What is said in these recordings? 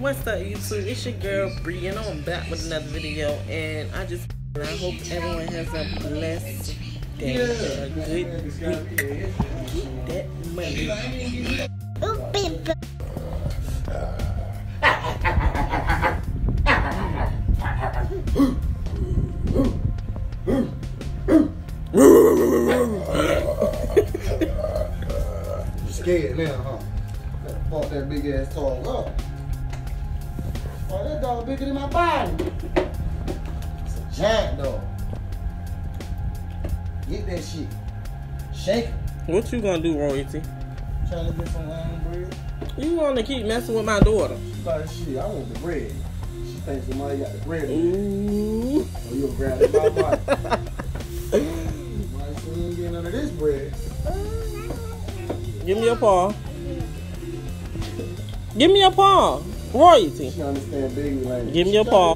What's up, YouTube? It's your girl Bree, and I'm back with another video. And I just, I hope everyone has a blessed day, a good week. Get that money. Scared now, huh? Bought that big ass dog up. Oh, dog bigger than my body. It's a giant dog. Get that shit. Shake it. What you gonna do, Royalty? Trying to get some lamb bread. You wanna keep messing with my daughter? Like shit, I want the bread. She thinks somebody got the bread. Ooh. Oh, so you'll grab it by body. My ain't getting none of this bread. Give me your paw. Give me your paw. Royalty. She understand baby language. Give me your paw.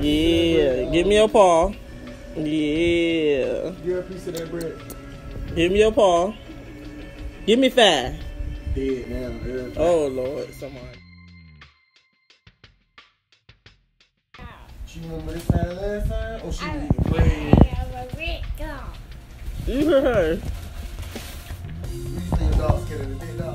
Yeah. Give me your paw. Yeah. Give her a piece of that bread. Give me your paw. Give me five. Dead now. Oh Lord, someone. She remember this time last time? Or she was eating bread? You heard her. You think your dog's scared of the big dog?